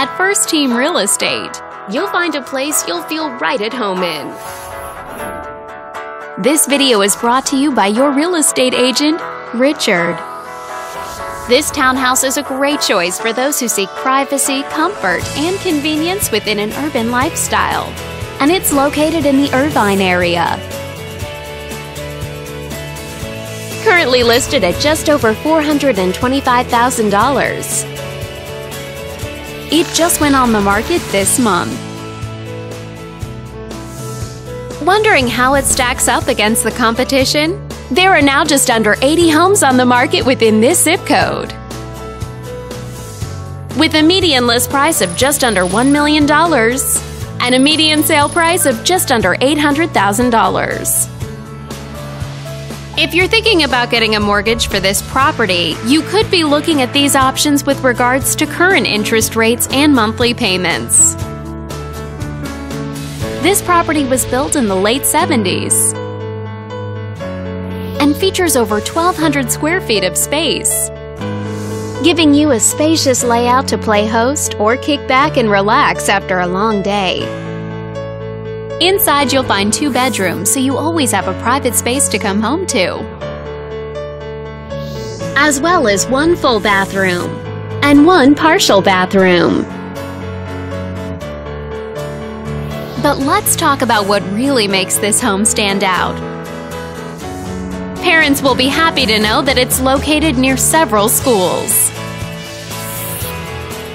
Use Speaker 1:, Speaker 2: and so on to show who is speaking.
Speaker 1: At First Team Real Estate, you'll find a place you'll feel right at home in. This video is brought to you by your real estate agent, Richard. This townhouse is a great choice for those who seek privacy, comfort, and convenience within an urban lifestyle. And it's located in the Irvine area. Currently listed at just over $425,000. It just went on the market this month. Wondering how it stacks up against the competition? There are now just under 80 homes on the market within this zip code. With a median list price of just under $1 million and a median sale price of just under $800,000. If you're thinking about getting a mortgage for this property, you could be looking at these options with regards to current interest rates and monthly payments. This property was built in the late 70s and features over 1,200 square feet of space, giving you a spacious layout to play host or kick back and relax after a long day. Inside, you'll find two bedrooms, so you always have a private space to come home to, as well as one full bathroom and one partial bathroom. But let's talk about what really makes this home stand out. Parents will be happy to know that it's located near several schools.